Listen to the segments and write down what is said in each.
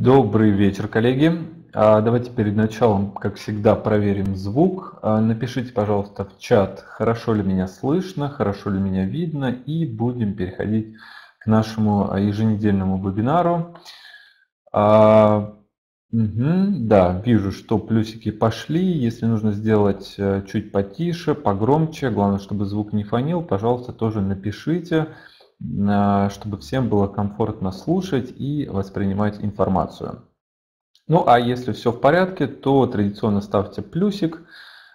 Добрый вечер, коллеги. А, давайте перед началом, как всегда, проверим звук. А, напишите, пожалуйста, в чат, хорошо ли меня слышно, хорошо ли меня видно, и будем переходить к нашему еженедельному вебинару. Угу, да, вижу, что плюсики пошли. Если нужно сделать э, чуть потише, погромче, главное, чтобы звук не фонил, пожалуйста, тоже напишите. А, чтобы всем было комфортно слушать и воспринимать информацию. Ну а если все в порядке, то традиционно ставьте плюсик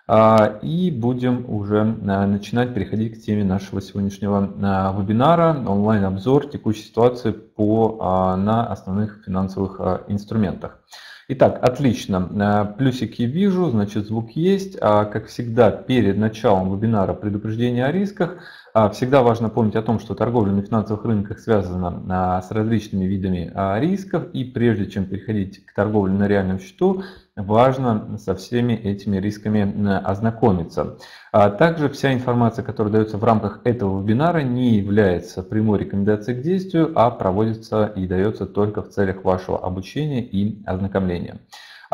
а, и будем уже а, начинать переходить к теме нашего сегодняшнего вебинара, онлайн-обзор текущей ситуации по, на основных финансовых инструментах. Итак, отлично. Плюсики вижу, значит звук есть. Как всегда, перед началом вебинара предупреждение о рисках. А, всегда важно помнить о том, что торговля на финансовых рынках связана а, с различными видами а, рисков, и прежде чем переходить к торговле на реальном счету, важно со всеми этими рисками ознакомиться. Также вся информация, которая дается в рамках этого вебинара, не является прямой рекомендацией к действию, а проводится и дается только в целях вашего обучения и ознакомления.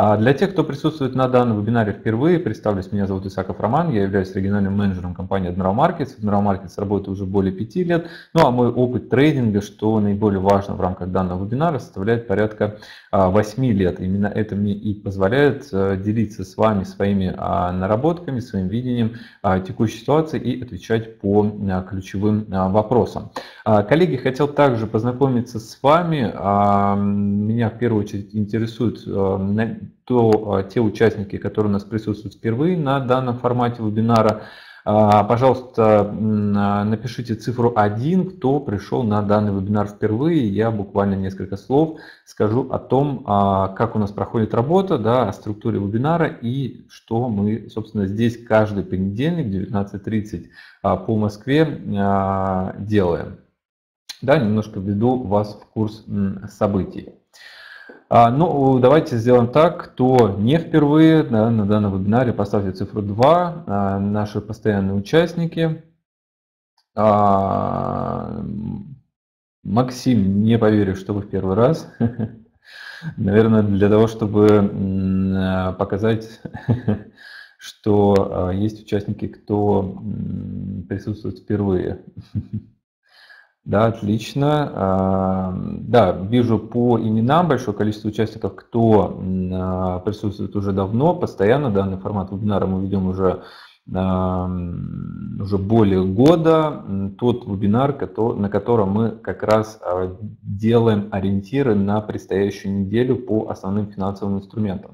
А для тех, кто присутствует на данном вебинаре впервые, представлюсь, меня зовут Исаков Роман, я являюсь региональным менеджером компании Admiral Markets. Admiral Markets работает уже более пяти лет, ну а мой опыт трейдинга, что наиболее важно в рамках данного вебинара, составляет порядка 8 а, лет. Именно это мне и позволяет э, делиться с вами своими а, наработками, своим видением текущей ситуации и отвечать по ключевым вопросам. Коллеги, хотел также познакомиться с вами. Меня в первую очередь интересует э, то а, те участники, которые у нас присутствуют впервые на данном формате вебинара, а, Пожалуйста, а, напишите цифру 1, кто пришел на данный вебинар впервые. Я буквально несколько слов скажу о том, как у нас проходит работа, да, о структуре вебинара и что мы, собственно, здесь каждый понедельник в 19.30 по Москве делаем. Да, немножко введу вас в курс событий. А, ну, давайте сделаем так, кто не впервые да, на данном вебинаре, поставьте цифру 2, а, наши постоянные участники. А, Максим, не поверю, что вы в первый раз. Наверное, для того, чтобы показать, что есть участники, кто присутствует впервые. Да, отлично. Да, вижу по именам большое количество участников, кто а, присутствует уже давно, постоянно. Данный формат вебинара мы ведем уже уже более года тот вебинар, на котором мы как раз а, делаем ориентиры на предстоящую неделю по основным финансовым инструментам.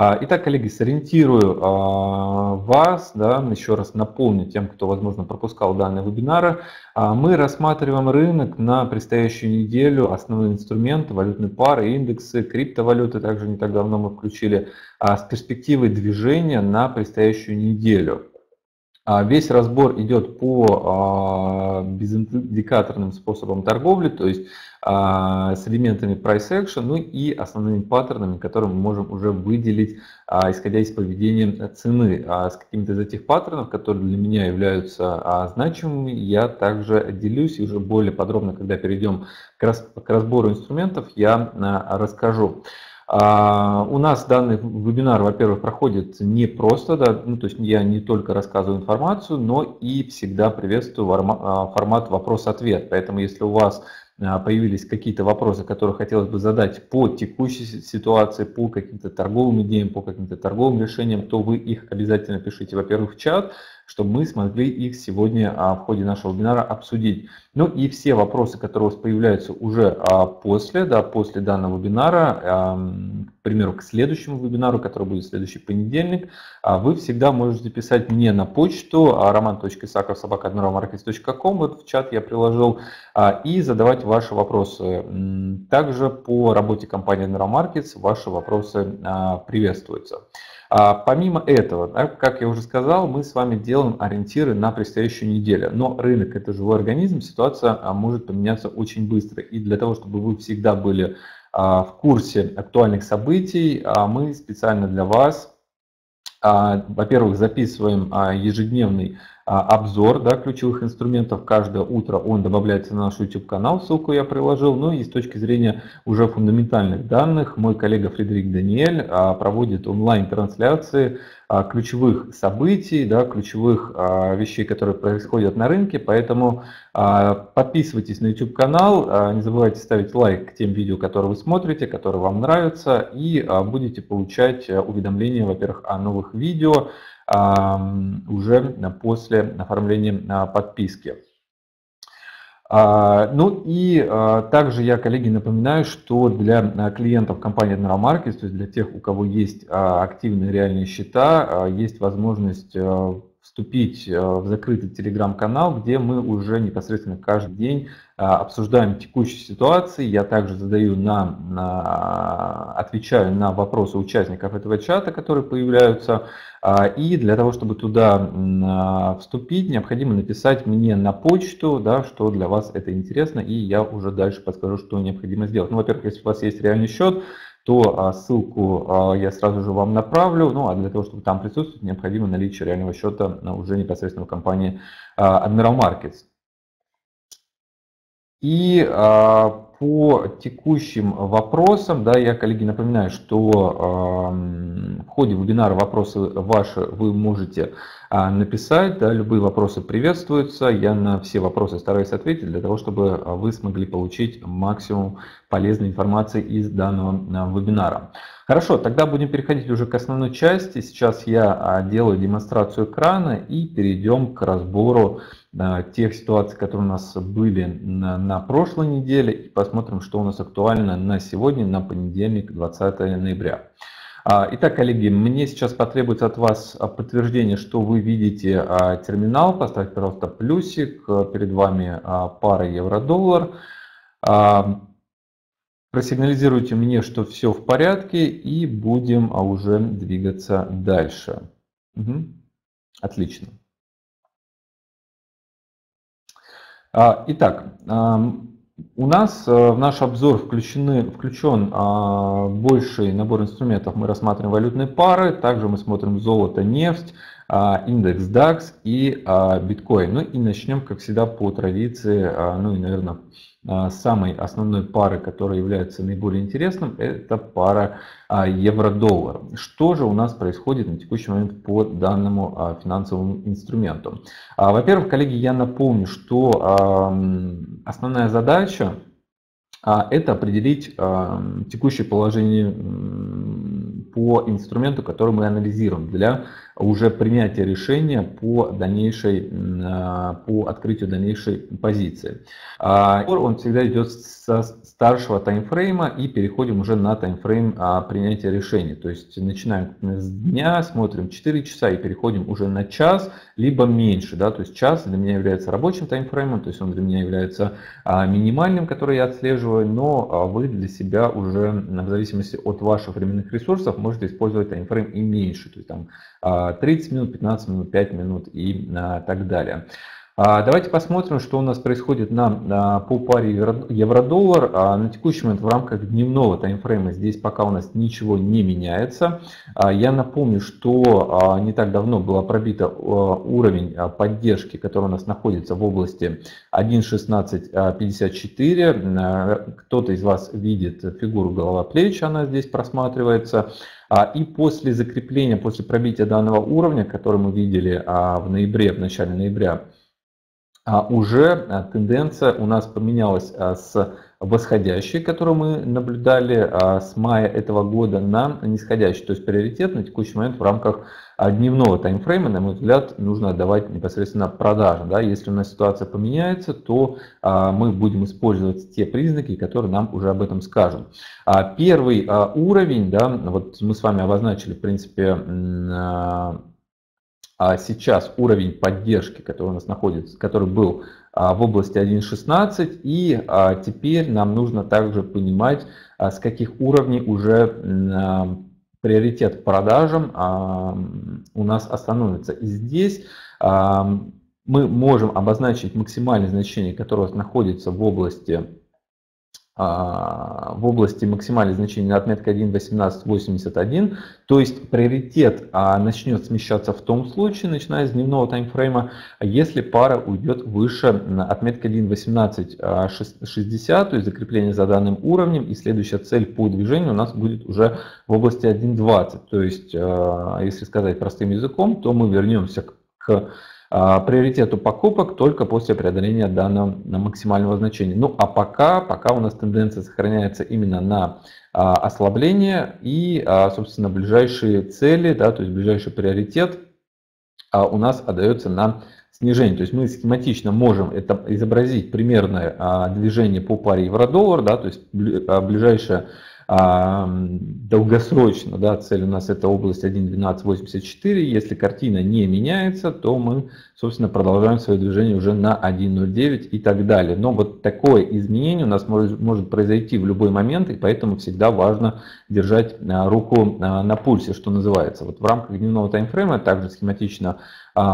А, итак, коллеги, сориентирую а, вас, да, еще раз напомню тем, кто, возможно, пропускал данные вебинары. Мы рассматриваем рынок на предстоящую неделю, основные инструменты, валютные пары, индексы, криптовалюты, также не так давно мы включили, с перспективой движения на предстоящую неделю. А весь разбор идет по а, безиндикаторным способам торговли, то есть а, с элементами price action, ну и основными паттернами, которые мы можем уже выделить, исходя из поведения цены. С какими-то из этих паттернов, которые для меня являются значимыми, я также делюсь и уже более подробно, когда перейдем к разбору инструментов, я расскажу. А, у нас данный вебинар, во-первых, проходит не просто, да, ну, то есть я не только рассказываю информацию, но и всегда приветствую а, формат вопрос-ответ. Поэтому если у вас а, появились какие-то вопросы, которые хотелось бы задать по текущей ситуации, по каким-то торговым идеям, по каким-то торговым решениям, то вы их обязательно пишите, во-первых, в чат, чтобы мы смогли их сегодня а, в ходе нашего вебинара обсудить. Ну и все вопросы, которые у вас появляются уже а, после, да, после данного вебинара, к примеру, к следующему вебинару, который будет в следующий понедельник, а, вы всегда можете писать мне на почту roman.isakov.sobaka.admiralmarkets.com, вот в чат я приложил, и задавать ваши вопросы. Также по работе компании Admiral Markets ваши вопросы приветствуются. А, помимо этого, да, как я уже сказал, мы с вами делаем ориентиры на предстоящую неделю. Но рынок это живой организм, ситуация а, может поменяться очень быстро. И для того, чтобы вы всегда были а, в курсе актуальных событий, а, мы специально для вас, а, во-первых, записываем а, ежедневный обзор да, ключевых инструментов. Каждое утро он добавляется на наш YouTube канал, ссылку я приложил. Ну и с точки зрения уже фундаментальных данных, мой коллега Фредерик Даниэль проводит онлайн-трансляции ключевых событий, да, ключевых вещей, которые происходят на рынке. Поэтому подписывайтесь на YouTube канал, не забывайте ставить лайк к тем видео, которые вы смотрите, которые вам нравятся, и будете получать уведомления, во-первых, о новых видео, уже после оформления подписки. А, ну и а, также я, коллеги, напоминаю, что для клиентов компании Admiral то есть для тех, у кого есть а, активные реальные счета, есть возможность вступить в закрытый телеграм-канал, где мы уже непосредственно каждый день обсуждаем текущие ситуации. Я также задаю на, на, отвечаю на вопросы участников этого чата, которые появляются. А, и для того, чтобы туда вступить, необходимо написать мне на почту, да, что для вас это интересно, и я уже дальше подскажу, что необходимо сделать. Ну, во-первых, если у вас есть реальный счет, то а, ссылку я сразу же вам направлю. Ну, а для того, чтобы там присутствовать, необходимо наличие реального счета уже непосредственно в компании Admiral Markets. И по текущим вопросам, да, я, коллеги, напоминаю, что в ходе вебинара вопросы ваши вы можете э, написать, да, любые вопросы приветствуются, я на все вопросы стараюсь ответить для того, чтобы вы смогли получить максимум полезной информации из данного э, вебинара. Хорошо, тогда будем переходить уже к основной части. Сейчас я делаю демонстрацию экрана и перейдем к разбору тех ситуаций, которые у нас были на, на прошлой неделе, и посмотрим, что у нас актуально на сегодня, на понедельник, 20 ноября. А, итак, коллеги, мне сейчас потребуется от вас подтверждение, что вы видите а, терминал. Поставьте, пожалуйста, плюсик. Перед вами а, пара евро-доллар. Просигнализируйте мне, что все в порядке, и будем уже двигаться дальше. Угу. Отлично. Итак, у нас э, в наш обзор включены, включен а, больший набор инструментов. Мы рассматриваем валютные пары, также мы смотрим золото, нефть, а, индекс DAX и биткоин. Ну и начнем, как всегда, по традиции, ну и, наверное, а, самой основной пары, которая является наиболее интересным, это пара а, евро-доллар. Что же у нас происходит на текущий момент по данному а, финансовому инструменту? Во-первых, коллеги, я напомню, что основная задача это определить текущее положение по инструменту, который мы анализируем для уже принятия решения по дальнейшей, а, по открытию дальнейшей позиции. А, он всегда идет со старшего таймфрейма и переходим уже на таймфрейм а, принятия решений. То есть начинаем с дня, смотрим 4 часа и переходим уже на час, либо меньше. Да? То есть час для меня является рабочим таймфреймом, то есть он для меня является минимальным, который я отслеживаю, но вы для себя уже в зависимости от ваших временных ресурсов можете использовать таймфрейм и меньше. То есть там 30 минут, 15 минут, 5 минут и а, так далее. А, давайте посмотрим, что у нас происходит на, по паре евро-доллар. А, на текущий момент в рамках дневного таймфрейма здесь пока у нас ничего не меняется. Я напомню, что не так давно была пробита уровень поддержки, который у нас находится в области 1.1654. Кто-то из вас видит фигуру голова-плеч, она здесь просматривается. И после закрепления, после пробития данного уровня, который мы видели в ноябре, в начале ноября, а уже а, тенденция у нас поменялась а, с восходящей, которую мы наблюдали с мая этого года, на нисходящий. То есть приоритет на текущий момент в рамках дневного таймфрейма, на мой взгляд, нужно отдавать непосредственно продажам. Да? Если у нас ситуация поменяется, то мы будем использовать те признаки, которые нам уже об этом скажут. Первый уровень, да, вот мы с вами обозначили, в принципе, а сейчас уровень поддержки, который у нас находится, который был а, в области 1.16, и а, теперь нам нужно также понимать, с каких уровней уже приоритет продажам у нас остановится. И здесь мы можем обозначить максимальное значение, которое находится в области а, в области максимальных значений отметка 1.1881, то есть приоритет а, начнет смещаться в том случае, начиная с дневного таймфрейма, если пара уйдет выше отметки 1.1860, то есть закрепление за данным уровнем, и следующая цель по движению у нас будет уже в области 1.20, то есть, а, если сказать простым языком, то мы вернемся к а, приоритету покупок только после преодоления данного максимального значения. Ну а пока, пока у нас тенденция сохраняется именно на а, ослабление и, а, собственно, ближайшие цели, да, то есть ближайший приоритет у нас отдается на снижение. То есть мы схематично можем это изобразить примерное движение по паре евро-доллар, да, то есть ближайшее долгосрочно, да, цель у нас это область 1.1284. Если картина не меняется, то мы, собственно, продолжаем свое движение уже на 1.09 и так далее. Но вот такое изменение у нас может, может произойти в любой момент, и поэтому всегда важно держать а, руку а, на пульсе, что называется. Вот в рамках дневного таймфрейма также схематично а,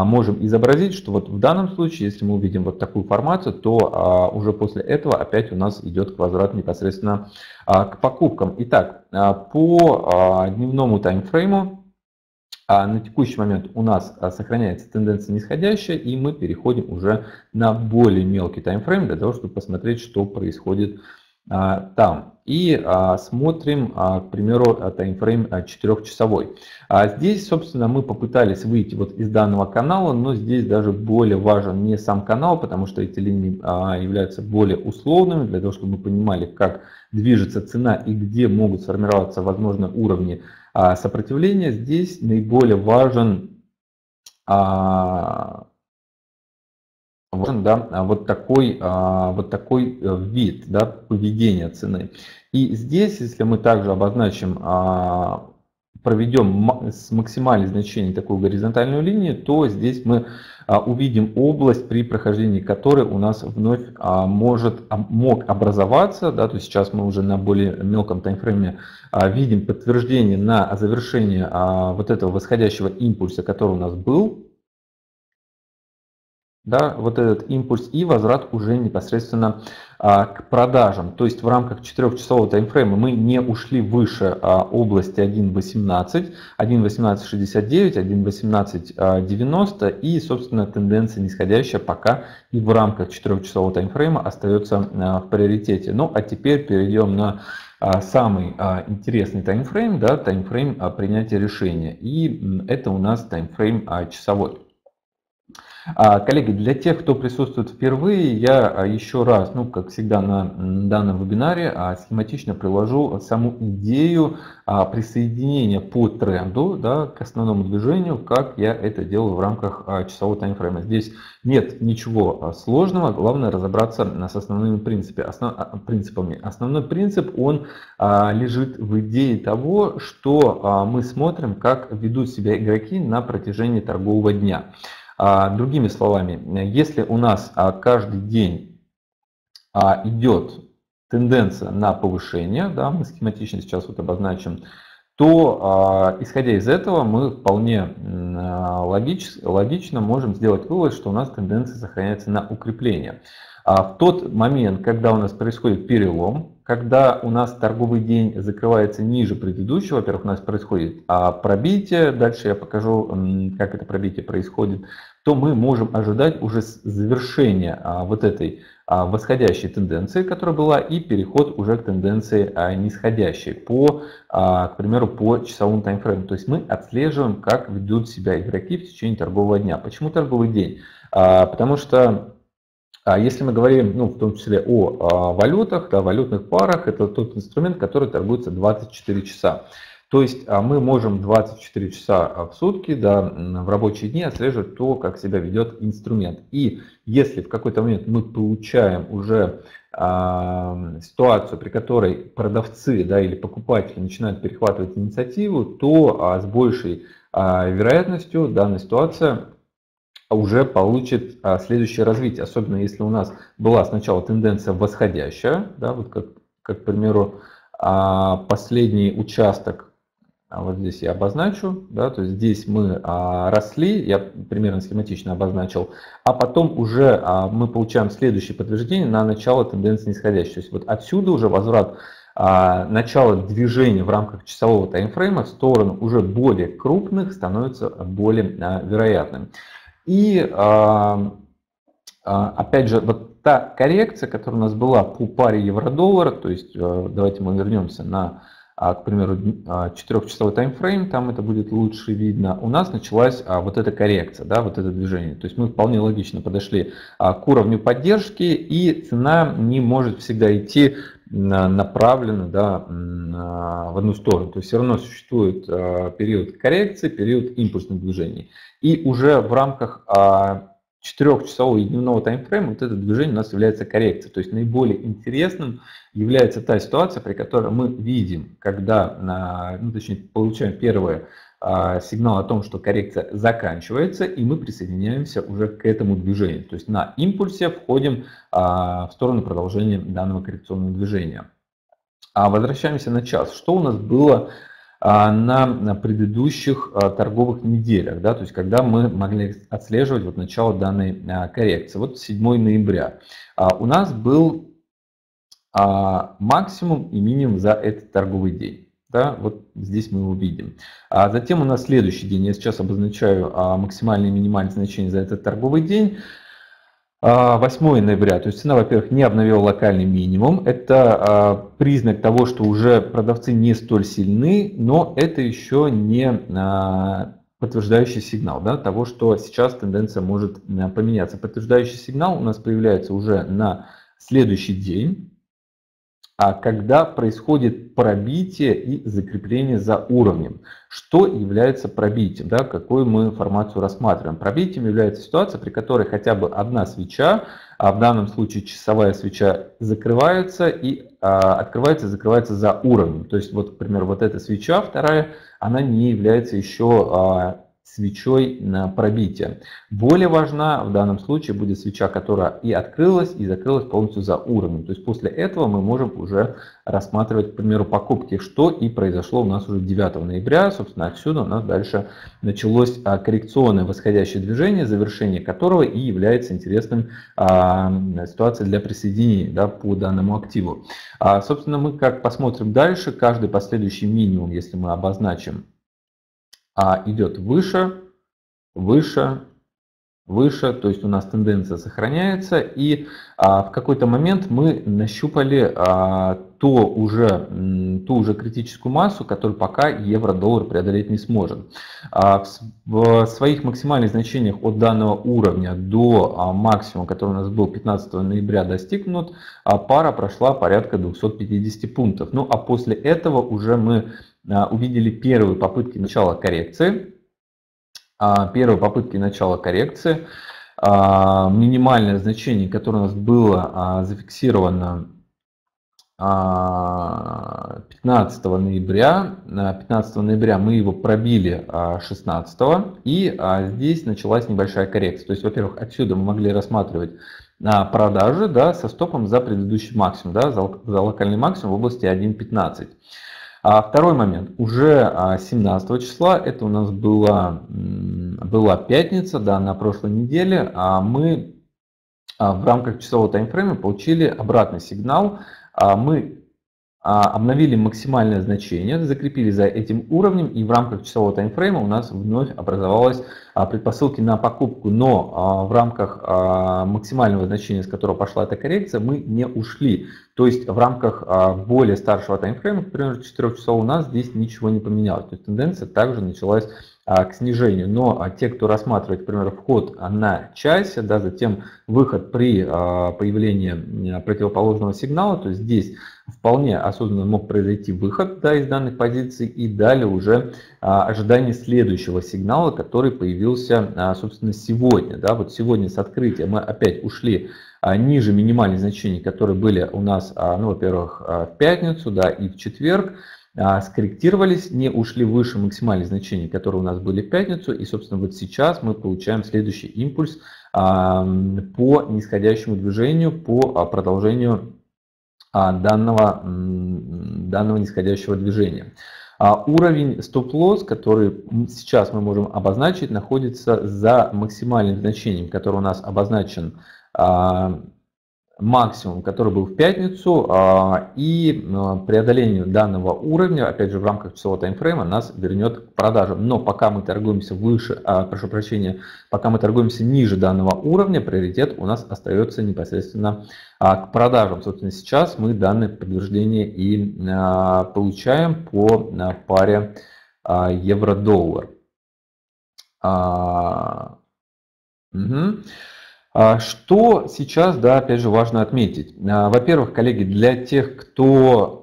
можем изобразить, что вот в данном случае, если мы увидим вот такую формацию, то уже после этого опять у нас идет возврат непосредственно к покупкам. Итак, по дневному таймфрейму на текущий момент у нас сохраняется тенденция нисходящая, и мы переходим уже на более мелкий таймфрейм для того, чтобы посмотреть, что происходит там. И смотрим, к примеру, таймфрейм 4-часовой. Здесь, собственно, мы попытались выйти вот из данного канала, но здесь даже более важен не сам канал, потому что эти линии являются более условными, для того, чтобы мы понимали, как движется цена и где могут сформироваться возможные уровни сопротивления. Здесь наиболее важен да, а вот такой, а, вот такой э, вид да, поведения цены. И здесь, если мы также обозначим, а, проведем с максимальным значением такую горизонтальную линию, то здесь мы увидим область, при прохождении которой у нас вновь может, мог образоваться, да, то есть сейчас мы уже на более мелком таймфрейме видим подтверждение на завершение вот этого восходящего импульса, который у нас был, да, вот этот импульс и возврат уже непосредственно а, к продажам. То есть в рамках 4-часового таймфрейма мы не ушли выше а, области 1.18, 1.1869, 1.1890 и, собственно, тенденция нисходящая пока и в рамках 4-часового таймфрейма остается а, в приоритете. Ну а теперь перейдем на а, самый а, интересный таймфрейм, да, таймфрейм а, принятия решения. И это у нас таймфрейм часовой. А, коллеги, для тех, кто присутствует впервые, я а, еще раз, ну, как всегда на данном вебинаре, а, схематично приложу саму идею присоединения по тренду да, к основному движению, как я это делаю в рамках часового таймфрейма. Здесь нет ничего сложного, главное разобраться с основными принципами. Основ, принципами. Основной принцип, он лежит в идее того, что мы смотрим, как ведут себя игроки на протяжении торгового дня. А, другими словами, если у нас а, каждый день а, идет тенденция на повышение, да, мы схематично сейчас вот обозначим, то исходя из этого мы вполне логич, логично можем сделать вывод, что у нас тенденция сохраняется на укрепление. В тот момент, когда у нас происходит перелом, когда у нас торговый день закрывается ниже предыдущего, во-первых, у нас происходит а пробитие, дальше я покажу, как это пробитие происходит, то мы можем ожидать уже завершения а, вот этой а, восходящей тенденции, которая была, и переход уже к тенденции нисходящей, по, к примеру, по часовому таймфрейму. То есть мы отслеживаем, как ведут себя игроки в течение торгового дня. Почему торговый день? Потому что а если мы говорим, ну, в том числе о валютах, да, валютных парах, это тот инструмент, который торгуется 24 часа. То есть а, мы можем 24 часа а, в сутки да, в рабочие дни отслеживать то, как себя ведет инструмент. И если в какой-то момент мы получаем уже а, ситуацию, при которой продавцы да, или покупатели начинают перехватывать инициативу, то а, с большей а, вероятностью данная ситуация уже получит а, следующее развитие, особенно если у нас была сначала тенденция восходящая, да, вот как, как, к примеру, а, последний участок а вот здесь я обозначу, да, то есть здесь мы а, росли, я примерно схематично обозначил, а потом уже а, мы получаем следующее подтверждение на начало тенденции нисходящей. То есть вот отсюда уже возврат а, начала движения в рамках часового таймфрейма в сторону уже более крупных становится более а, вероятным. И а, опять же, вот та коррекция, которая у нас была по паре евро-доллар, то есть а, давайте мы вернемся на а, к примеру, 4-часовой а, таймфрейм, там это будет лучше видно, у нас началась вот эта коррекция, да, вот это движение. То есть мы вполне логично подошли к уровню поддержки, и цена не может всегда идти направленно да, в одну сторону. То есть все равно существует период коррекции, период импульсных движений. И уже в рамках четырехчасового и дневного таймфрейма вот это движение у нас является коррекцией. То есть наиболее интересным является та ситуация, при которой мы видим, когда, ну, точнее, получаем первый а, сигнал о том, что коррекция заканчивается, и мы присоединяемся уже к этому движению. То есть на импульсе входим а, в сторону продолжения данного коррекционного движения. А возвращаемся на час. Что у нас было а, на предыдущих а, торговых неделях, да, то есть когда мы могли отслеживать вот начало данной а, коррекции. Вот 7 ноября у нас был максимум и минимум за этот торговый день. Да, вот здесь мы его видим. А затем у нас следующий день. Я сейчас обозначаю максимальное и минимальное значение за этот торговый день. 8 ноября, то есть цена, во-первых, не обновила локальный минимум. Это а, признак того, что уже продавцы не столь сильны, но это еще не а, подтверждающий сигнал да, того, что сейчас тенденция может а, поменяться. Подтверждающий сигнал у нас появляется уже на следующий день а когда происходит пробитие и закрепление за уровнем. Что является пробитием? Да, какую мы информацию рассматриваем? Пробитием является ситуация, при которой хотя бы одна свеча, а в данном случае часовая свеча, закрывается и а, открывается закрывается за уровнем. То есть, вот, например, вот эта свеча, вторая, она не является еще а, свечой на пробитие. Более важна в данном случае будет свеча, которая и открылась, и закрылась полностью за уровнем. То есть после этого мы можем уже рассматривать, к примеру, покупки, что и произошло у нас уже 9 ноября. Собственно, отсюда у нас дальше началось а, коррекционное восходящее движение, завершение которого и является интересным а, ситуацией для присоединения да, по данному активу. А, собственно, мы как посмотрим дальше, каждый последующий минимум, если мы обозначим а идет выше, выше, выше, то есть у нас тенденция сохраняется, и а, в какой-то момент мы нащупали а, то уже, ту уже критическую массу, которую пока евро-доллар преодолеть не сможет. А, в, в своих максимальных значениях от данного уровня до а, максимума, который у нас был 15 ноября достигнут, а, пара прошла порядка 250 пунктов. Ну а после этого уже мы увидели первые попытки начала коррекции. А, первые попытки начала коррекции. А, минимальное значение, которое у нас было зафиксировано 15 ноября. 15 ноября мы его пробили 16 и здесь началась небольшая коррекция. То есть, во-первых, отсюда мы могли рассматривать продажи да, со стопом за предыдущий максимум, да, за локальный максимум в области 1.15. А второй момент. Уже 17 а, числа, это у нас была, была пятница, да, на прошлой неделе, а мы а, в рамках часового таймфрейма получили обратный сигнал. Мы а, обновили максимальное значение, закрепили за этим уровнем, и в рамках часового таймфрейма у нас вновь образовалась а, предпосылки на покупку, но а, в рамках максимального значения, с которого пошла эта коррекция, мы не ушли. То есть в рамках более старшего таймфрейма, например, 4 часов у нас здесь ничего не поменялось. То есть тенденция также началась к снижению. Но те, кто рассматривает, например, вход на часе, да, затем выход при появлении противоположного сигнала, то здесь вполне осознанно мог произойти выход да, из данных позиций и далее уже а, ожидание следующего сигнала, который появился, а, собственно, сегодня. Да, вот сегодня с открытия мы опять ушли а, ниже минимальных значений, которые были у нас, а, ну, во-первых, а, в пятницу да, и в четверг а, скорректировались, не ушли выше максимальных значений, которые у нас были в пятницу. И, собственно, вот сейчас мы получаем следующий импульс по нисходящему движению, по продолжению данного, данного нисходящего движения. А уровень стоп-лосс, который сейчас мы можем обозначить, находится за максимальным значением, который у нас обозначен а, максимум, который был в пятницу, а, и а, преодоление данного уровня, опять же, в рамках часового таймфрейма, нас вернет к продажам. Но пока мы торгуемся выше, а, прошу прощения, пока мы торгуемся ниже данного уровня, приоритет у нас остается непосредственно к продажам. Собственно, сейчас мы данное подтверждение и получаем по паре евро-доллар. Угу. А, что сейчас, да, опять же, важно отметить. А, во-первых, коллеги, для тех, кто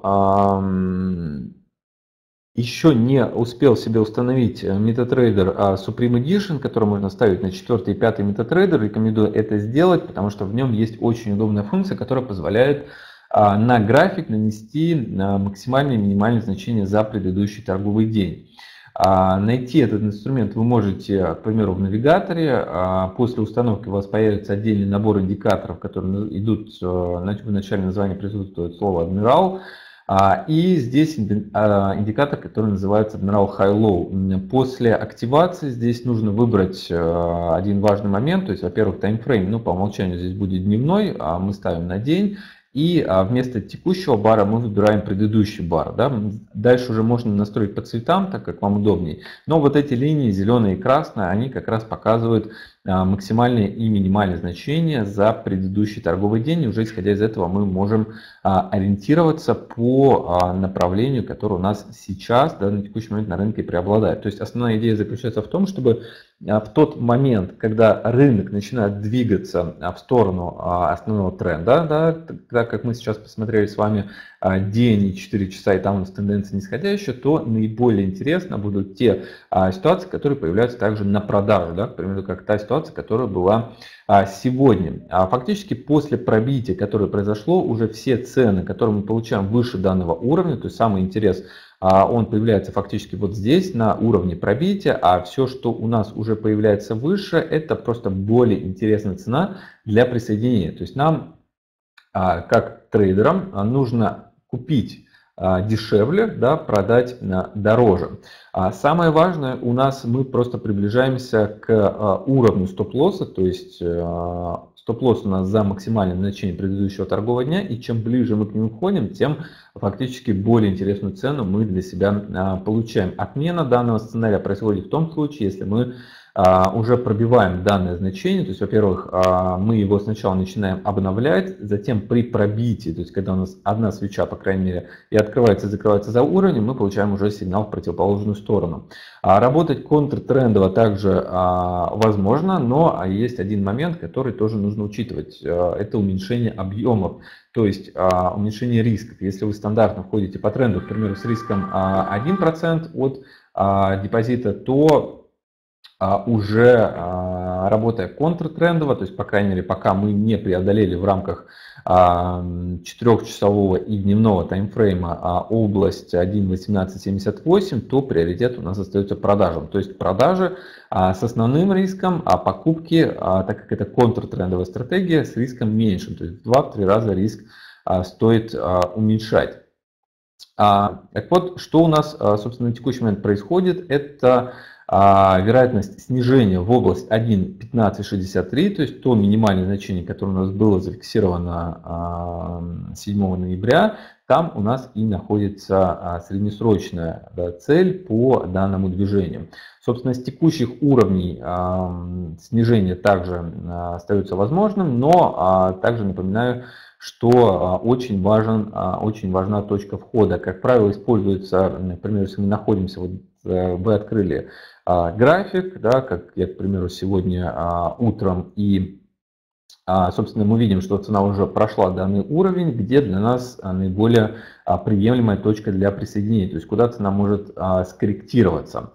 еще не успел себе установить MetaTrader а, Supreme Edition, который можно ставить на 4 и 5 MetaTrader, рекомендую это сделать, потому что в нем есть очень удобная функция, которая позволяет на график нанести максимальное и минимальное значение за предыдущий торговый день. А, найти этот инструмент вы можете, к примеру, в навигаторе. А, после установки у вас появится отдельный набор индикаторов, которые идут, э, в начале названия присутствует слово «Адмирал». А, и здесь индикатор, который называется Admiral High Low. После активации здесь нужно выбрать э, один важный момент, то есть, во-первых, таймфрейм, ну, по умолчанию здесь будет дневной, а мы ставим на день. И а, вместо текущего бара мы выбираем предыдущий бар. Да? Дальше уже можно настроить по цветам, так как вам удобнее. Но вот эти линии, зеленые и красные, они как раз показывают а, максимальные и минимальные значения за предыдущий торговый день. И уже исходя из этого мы можем а, ориентироваться по направлению, которое у нас сейчас да, на текущий момент на рынке преобладает. То есть основная идея заключается в том, чтобы в тот момент, когда рынок начинает двигаться а, в сторону а, основного тренда, да, тогда как мы сейчас посмотрели с вами день и 4 часа, и там у нас тенденция нисходящая, то наиболее интересно будут те ситуации, которые появляются также на продажу, да, к примеру, как та ситуация, которая была сегодня. Фактически после пробития, которое произошло, уже все цены, которые мы получаем выше данного уровня, то есть самый интерес а он появляется фактически вот здесь, на уровне пробития, а все, что у нас уже появляется выше, это просто более интересная цена для присоединения. То есть нам, а, как трейдерам, нужно купить а, дешевле, да, продать дороже. Самое важное, у нас мы просто приближаемся к уровню стоп-лосса, то есть Стоп-лосс у нас за максимальное значение предыдущего торгового дня, и чем ближе мы к нему входим, тем фактически более интересную цену мы для себя а, получаем. Отмена данного сценария происходит в том случае, если мы уже пробиваем данное значение, то есть, во-первых, а, мы его сначала начинаем обновлять, затем при пробитии, то есть, когда у нас одна свеча, по крайней мере, и открывается и закрывается за уровнем, мы получаем уже сигнал в противоположную сторону. А работать контртрендово также возможно, но есть один момент, который тоже нужно учитывать. Это уменьшение объемов, то есть уменьшение рисков. Если вы стандартно входите по тренду, к примеру, с риском 1% от депозита, то а, уже а, работая контртрендово, то есть, по крайней мере, пока мы не преодолели в рамках 4-часового и дневного таймфрейма область 1.1878, то приоритет у нас остается продажам. То есть продажи с основным риском, а покупки, так как это контртрендовая стратегия, с риском меньшим. То есть в 2-3 раза риск стоит уменьшать. Так вот, что у нас, собственно, на текущий момент происходит, это а вероятность снижения в область 1.1563, то есть то минимальное значение, которое у нас было зафиксировано 7 а, ноября, там у нас и находится а, среднесрочная цель по данному движению. Собственно, с текущих уровней э, снижение также остается возможным, но также напоминаю, что очень, важен, очень важна точка входа. Как правило, используется, например, если мы находимся, вот э, вы открыли а, график, да, как я, к примеру, сегодня а, утром, и, а, собственно, мы видим, что цена уже прошла данный уровень, где для нас наиболее приемлемая точка для присоединения, то есть куда цена может скорректироваться.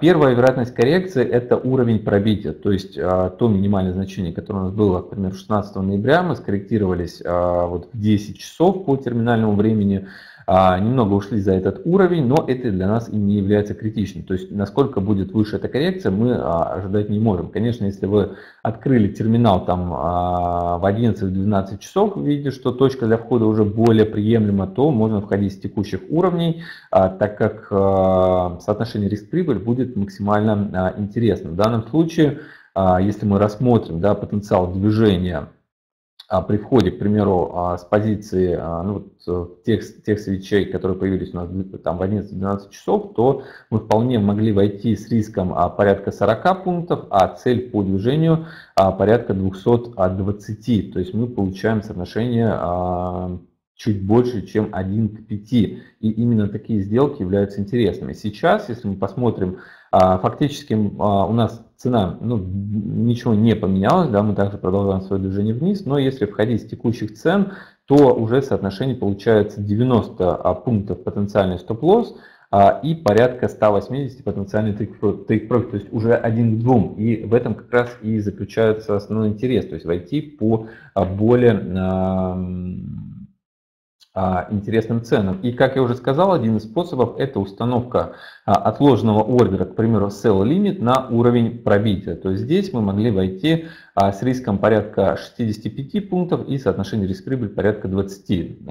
Первая вероятность коррекции – это уровень пробития, то есть то минимальное значение, которое у нас было, к примеру, 16 ноября, мы скорректировались вот в 10 часов по терминальному времени, а, немного ушли за этот уровень, но это для нас и не является критичным. То есть насколько будет выше эта коррекция, мы а, ожидать не можем. Конечно, если вы открыли терминал там а, в 11-12 часов, видите, что точка для входа уже более приемлема, то можно входить с текущих уровней, так как соотношение риск-прибыль будет максимально интересным. В данном случае, если мы рассмотрим да, потенциал движения а, при входе, к примеру, а, с позиции а, ну, э, тех, тех свечей, которые появились у нас там, в 11-12 часов, то мы вполне могли войти с риском порядка 40 пунктов, а цель по движению порядка 220. То есть мы получаем соотношение чуть больше, чем 1 к 5. И именно такие сделки являются интересными. Сейчас, если мы посмотрим, фактически у нас цена, ну, ничего не поменялось, да, мы также продолжаем свое движение вниз, но если входить с текущих цен, то уже соотношение получается 90 а, пунктов потенциальный стоп-лосс а, и порядка 180 потенциальный take-profit, то есть уже один к двум. И в этом как раз и заключается основной интерес, то есть войти по а, более интересным ценам. И, как я уже сказал, один из способов – это установка а, отложенного ордера, к примеру, sell limit на уровень пробития. То есть здесь мы могли войти а, с риском порядка 65 пунктов и соотношение риск-прибыль порядка 20,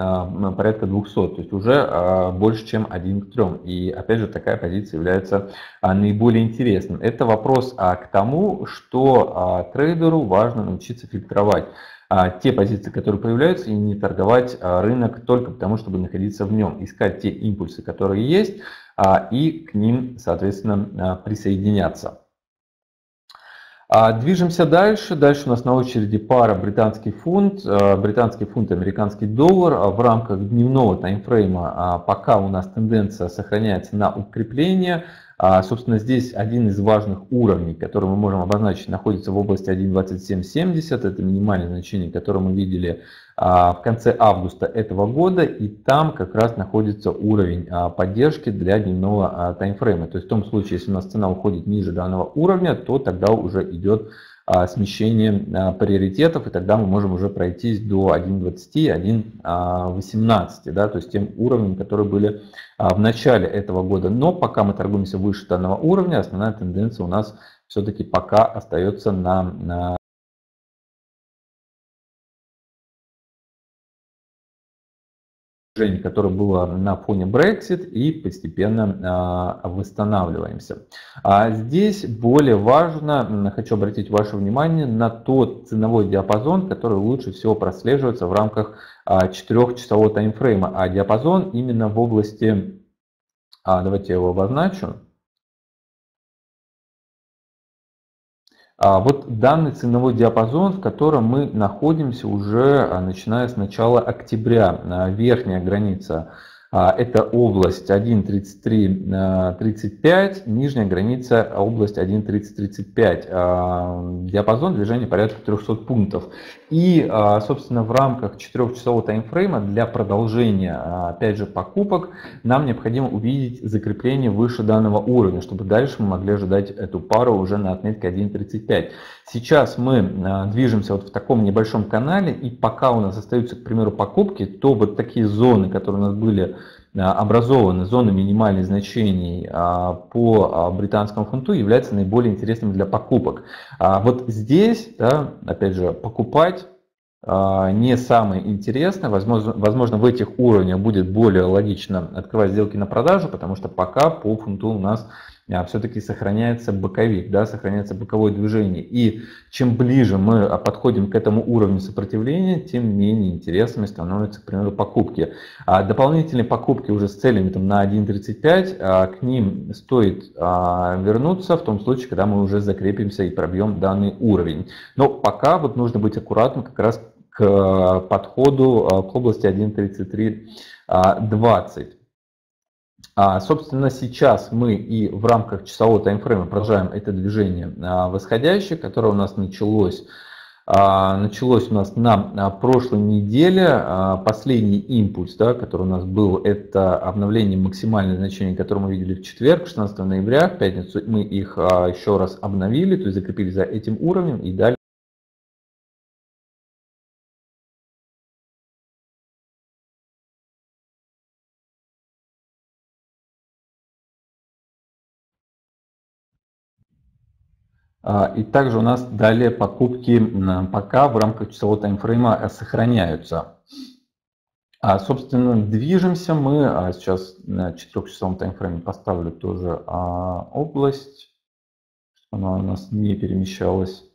порядка 200, то есть уже больше, чем 1 к 3. И, опять же, такая позиция является наиболее интересным. Это вопрос к тому, что трейдеру важно научиться фильтровать а, те позиции, которые появляются, и не торговать а, рынок только потому, чтобы находиться в нем, искать те импульсы, которые есть, а, и к ним, соответственно, присоединяться. Движемся дальше. Дальше у нас на очереди пара британский фунт, британский фунт, американский доллар. В рамках дневного таймфрейма пока у нас тенденция сохраняется на укрепление. А, собственно, здесь один из важных уровней, который мы можем обозначить, находится в области 1.2770. Это минимальное значение, которое мы видели а, в конце августа этого года. И там как раз находится уровень а, поддержки для дневного таймфрейма. То есть в том случае, если у нас цена уходит ниже данного уровня, то тогда уже идет смещение приоритетов, и тогда мы можем уже пройтись до 1.20, 1.18, да, то есть тем уровнем, которые были в начале этого года. Но пока мы торгуемся выше данного уровня, основная тенденция у нас все-таки пока остается на, на движение, которое было на фоне Brexit, и постепенно а, восстанавливаемся. А здесь более важно, хочу обратить ваше внимание на тот ценовой диапазон, который лучше всего прослеживается в рамках а, 4-часового таймфрейма. А диапазон именно в области, а, давайте я его обозначу, вот данный ценовой диапазон, в котором мы находимся уже а, начиная с начала октября, а, верхняя граница а, это область 1.33.35, нижняя граница область 1.30.35. А, диапазон движения порядка 300 пунктов. И, а, собственно, в рамках 4-часового таймфрейма для продолжения, опять же, покупок нам необходимо увидеть закрепление выше данного уровня, чтобы дальше мы могли ожидать эту пару уже на отметке 1.35. Сейчас мы движемся вот в таком небольшом канале, и пока у нас остаются, к примеру, покупки, то вот такие зоны, которые у нас были Э, образованы зоны минимальных значений а, по а, британскому фунту является наиболее интересным для покупок. А вот здесь, да, опять же, покупать не самое интересное. Возможно, возможно, в этих уровнях будет более логично открывать сделки на продажу, потому что пока по фунту у нас а, все-таки сохраняется боковик, да, сохраняется боковое движение. И чем ближе мы а, подходим к этому уровню сопротивления, тем менее интересными становятся, к примеру, покупки. А дополнительные покупки уже с целями там, на 1.35, а, к ним стоит вернуться в том случае, когда мы уже закрепимся и пробьем данный уровень. Но пока вот нужно быть аккуратным как раз к подходу к области 1.3320. А, собственно, сейчас мы и в рамках часового таймфрейма продолжаем это движение а, восходящее, которое у нас началось, а, началось у нас на прошлой неделе. Последний импульс, да, который у нас был, это обновление максимальных значений, которое мы видели в четверг, 16 ноября. В пятницу мы их еще раз обновили, то есть закрепили за этим уровнем и дали и также у нас далее покупки пока в рамках часового таймфрейма сохраняются. А, собственно, движемся мы, а сейчас на 4-часовом таймфрейме поставлю тоже а, область, чтобы она у нас не перемещалась.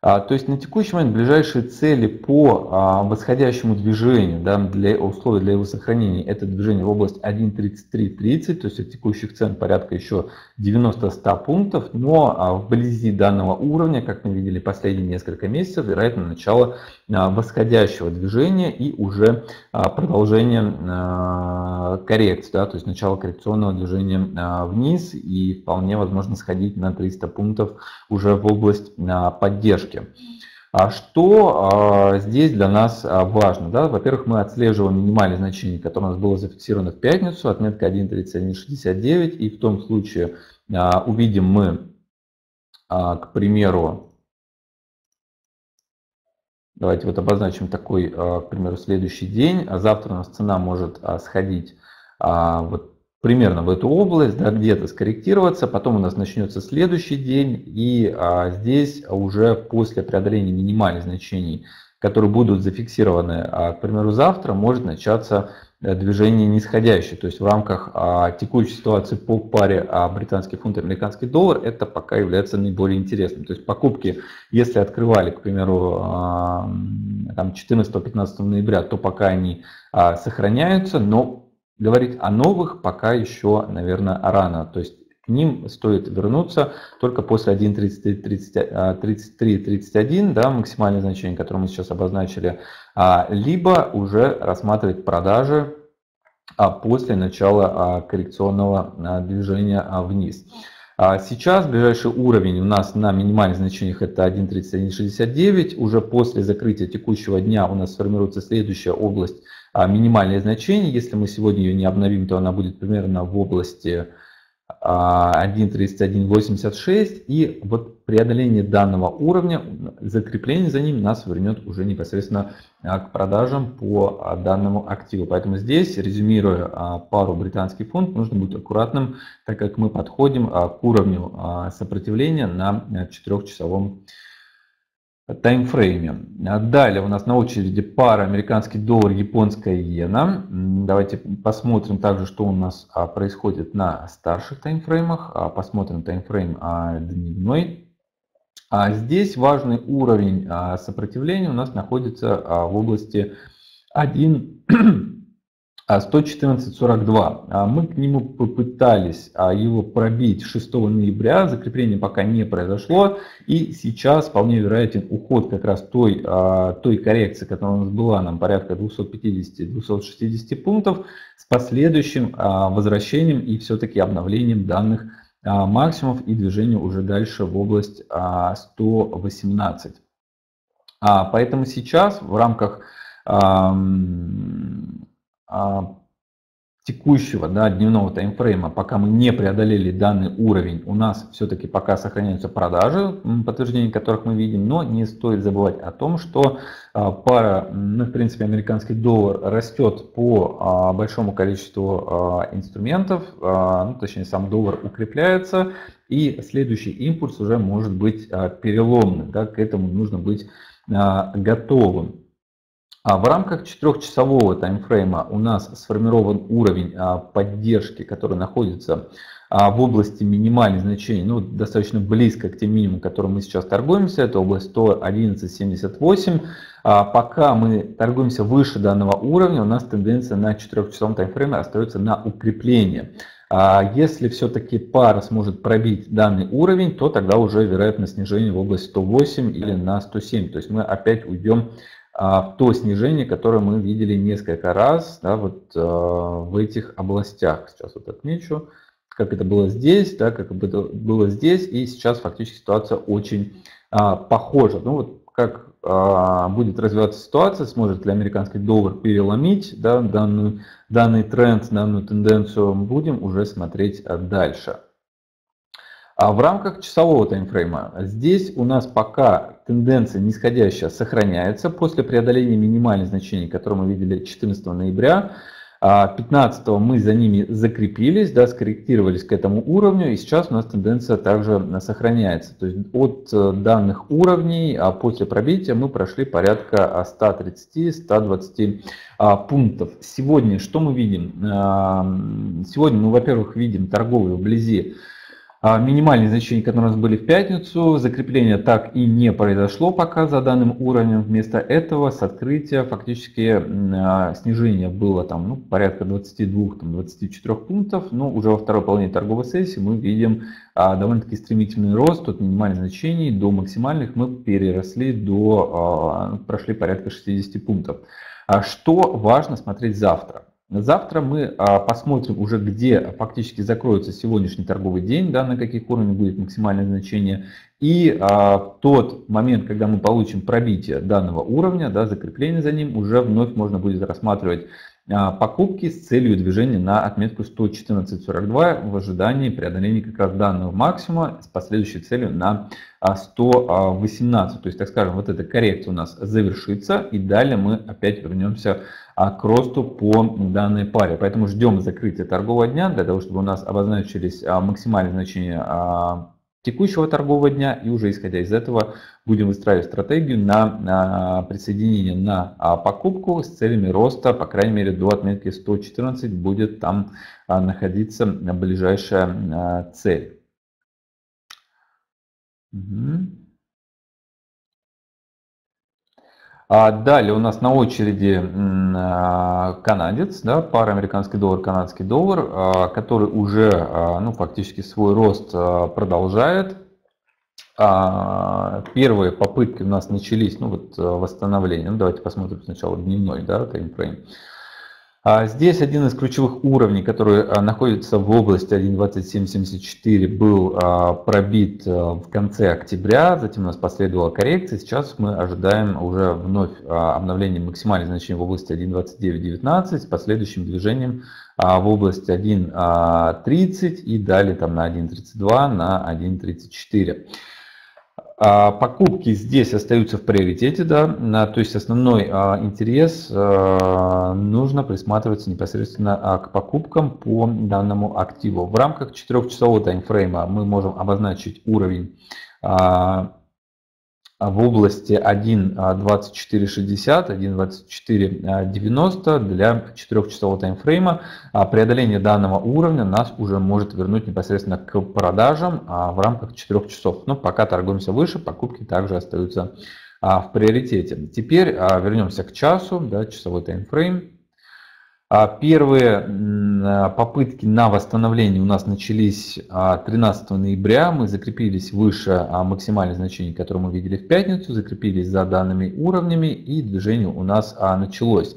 То есть на текущий момент ближайшие цели по а, восходящему движению, да, для условий для его сохранения, это движение в область 1.3330, то есть от текущих цен порядка еще 90-100 пунктов, но а, вблизи данного уровня, как мы видели последние несколько месяцев, вероятно начало восходящего движения и уже продолжение коррекции, да, то есть начало коррекционного движения вниз и вполне возможно сходить на 300 пунктов уже в область поддержки поддержки. А что а, здесь для нас а, важно? Да? Во-первых, мы отслеживаем минимальное значение, которое у нас было зафиксировано в пятницу, отметка 1.3169, и в том случае увидим мы, к примеру, давайте вот обозначим такой, к примеру, следующий день, а завтра у нас цена может сходить вот примерно в эту область, да, где-то скорректироваться, потом у нас начнется следующий день, и а, здесь уже после преодоления минимальных значений, которые будут зафиксированы, а, к примеру, завтра, может начаться э, движение нисходящее. То есть в рамках а, текущей ситуации по паре а, британский фунт и американский доллар это пока является наиболее интересным. То есть покупки, если открывали, к примеру, а, 14-15 ноября, то пока они а, сохраняются, но Говорить о новых пока еще, наверное, рано. То есть к ним стоит вернуться только после 1.33.31, да, максимальное значение, которое мы сейчас обозначили, а, либо уже рассматривать продажи а, после начала а, коррекционного движения вниз. Сейчас ближайший уровень у нас на минимальных значениях это 1.3169. Уже после закрытия текущего дня у нас сформируется следующая область минимальное значение. Если мы сегодня ее не обновим, то она будет примерно в области 1.3186. И вот преодоление данного уровня, закрепление за ним нас вернет уже непосредственно а, к продажам по а, данному активу. Поэтому здесь, резюмируя пару британский фонд, нужно быть аккуратным, так как мы подходим к уровню сопротивления на 4-часовом таймфрейме. Далее у нас на очереди пара американский доллар, японская иена. Давайте посмотрим также, что у нас а, происходит на старших таймфреймах. А, посмотрим таймфрейм а, дневной. Здесь важный уровень сопротивления у нас находится в области 1 114.42. А Мы к нему попытались а, его пробить 6 ноября, закрепление пока не произошло, и сейчас вполне вероятен уход как раз той, а, той коррекции, которая у нас была, нам порядка 250-260 пунктов, с последующим возвращением и все-таки обновлением данных максимумов и движения уже дальше в область 118. Поэтому сейчас в рамках а, текущего да, дневного таймфрейма, пока мы не преодолели данный уровень, у нас все-таки пока сохраняются продажи, подтверждения которых мы видим, но не стоит забывать о том, что а, пара, ну, в принципе, американский доллар растет по а, большому количеству инструментов, ну, точнее, сам доллар укрепляется, и следующий импульс уже может быть переломным, да, к этому нужно быть готовым. А в рамках четырехчасового таймфрейма у нас сформирован уровень а, поддержки, который находится а, в области минимальных значений, ну, достаточно близко к тем минимумам, которым мы сейчас торгуемся, это область 111.78. Пока мы торгуемся выше данного уровня, у нас тенденция на 4-часовом таймфрейме остается на укрепление. Если все-таки пара сможет пробить данный уровень, то тогда уже вероятно снижение в область 108 или на 107. То есть мы опять уйдем в то снижение, которое мы видели несколько раз да, вот, а, в этих областях. Сейчас вот отмечу, как это было здесь, да, как это было здесь, и сейчас фактически ситуация очень а, похожа. Ну вот как а, будет развиваться ситуация, сможет ли американский доллар переломить да, данную, данный тренд, данную тенденцию, будем уже смотреть дальше. А в рамках часового таймфрейма здесь у нас пока тенденция нисходящая сохраняется после преодоления минимальных значений, которые мы видели 14 ноября. 15 мы за ними закрепились, да, скорректировались к этому уровню, и сейчас у нас тенденция также сохраняется. То есть от э, данных уровней а после пробития мы прошли порядка 130-120 а, пунктов. Сегодня что мы видим? Сегодня мы, во-первых, видим торговлю вблизи а, минимальные значения, которые у нас были в пятницу, закрепление так и не произошло пока за данным уровнем. Вместо этого с открытия фактически а, снижение было там ну, порядка 22-24 пунктов. Но уже во второй половине торговой сессии мы видим а, довольно-таки стремительный рост от минимальных значений до максимальных. Мы переросли до, прошли порядка 60 пунктов. Что важно смотреть завтра? Завтра мы а, посмотрим уже, где фактически закроется сегодняшний торговый день, да, на каких уровнях будет максимальное значение. И а, тот момент, когда мы получим пробитие данного уровня, да, закрепление за ним, уже вновь можно будет рассматривать а, покупки с целью движения на отметку 114.42 в ожидании преодоления как раз данного максимума с последующей целью на 118. То есть, так скажем, вот эта коррекция у нас завершится и далее мы опять вернемся а, к росту по данной паре. Поэтому ждем закрытия торгового дня для того, чтобы у нас обозначились а, максимальные значения а, текущего торгового дня и уже исходя из этого будем выстраивать стратегию на присоединение на покупку с целями роста, по крайней мере до отметки 114 будет там находиться ближайшая цель. Угу. А далее у нас на очереди а, канадец, да, пара американский доллар, канадский доллар, а, который уже ну, фактически свой рост продолжает. Первые попытки у нас начались, ну вот восстановление. Ну, давайте посмотрим сначала дневной да, таймфрейм. А здесь один из ключевых уровней, который а, находится в области 1.2774, был а, пробит в конце октября, затем у нас последовала коррекция. Сейчас мы ожидаем уже вновь обновления максимальных значений в области 1.2919 с последующим движением в область 1.30 и далее там на 1.32, на 1.34. А, покупки здесь остаются в приоритете, да, то есть основной а, интерес а, нужно присматриваться непосредственно к покупкам по данному активу. В рамках 4-часового таймфрейма мы можем обозначить уровень в области 1.2460, 1.2490 для 4-часового таймфрейма. Преодоление данного уровня нас уже может вернуть непосредственно к продажам в рамках 4 часов. Но пока торгуемся выше, покупки также остаются в приоритете. Теперь вернемся к часу, да, часовой таймфрейм. А первые а, попытки на восстановление у нас начались 13 а, ноября. Мы закрепились выше максимальных значений, которые мы видели в пятницу, закрепились за данными уровнями и движение у нас началось.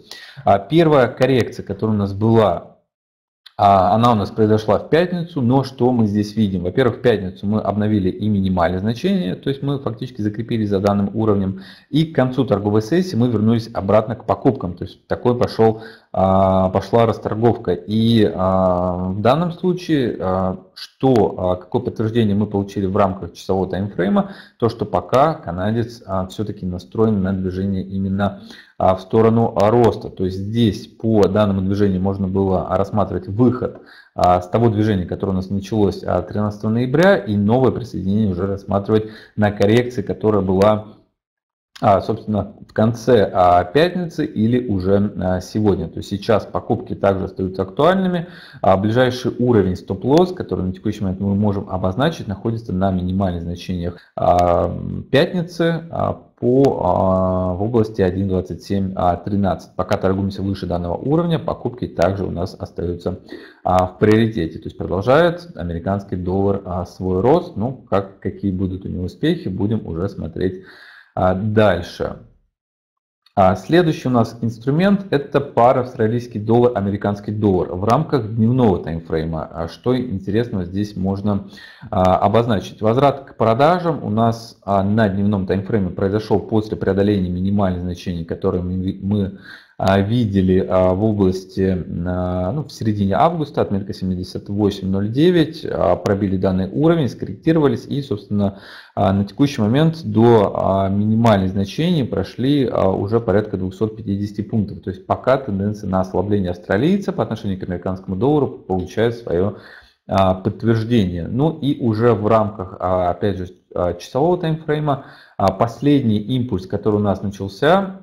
Первая коррекция, которая у нас была она у нас произошла в пятницу, но что мы здесь видим? Во-первых, в пятницу мы обновили и минимальное значение, то есть мы фактически закрепились за данным уровнем. И к концу торговой сессии мы вернулись обратно к покупкам. То есть такой пошел, а, пошла расторговка. И а, в данном случае, что, какое подтверждение мы получили в рамках часового таймфрейма, то что пока канадец все-таки настроен на движение именно в сторону роста. То есть здесь по данному движению можно было рассматривать выход с того движения, которое у нас началось 13 ноября, и новое присоединение уже рассматривать на коррекции, которая была собственно, в конце пятницы или уже сегодня. То есть сейчас покупки также остаются актуальными. Ближайший уровень стоп-лосс, который на текущий момент мы можем обозначить, находится на минимальных значениях пятницы по, в области 1.2713. Пока торгуемся выше данного уровня, покупки также у нас остаются в приоритете. То есть продолжает американский доллар свой рост. Ну, как, какие будут у него успехи, будем уже смотреть а дальше. А следующий у нас инструмент это пара австралийский доллар, американский доллар в рамках дневного таймфрейма. А что интересного здесь можно обозначить? Возврат к продажам у нас на дневном таймфрейме произошел после преодоления минимальных значений, которые мы видели в области, ну, в середине августа, отметка 78.09, пробили данный уровень, скорректировались и, собственно, на текущий момент до минимальных значений прошли уже порядка 250 пунктов. То есть пока тенденция на ослабление австралийца по отношению к американскому доллару получает свое подтверждение. Ну и уже в рамках, опять же, часового таймфрейма, последний импульс, который у нас начался,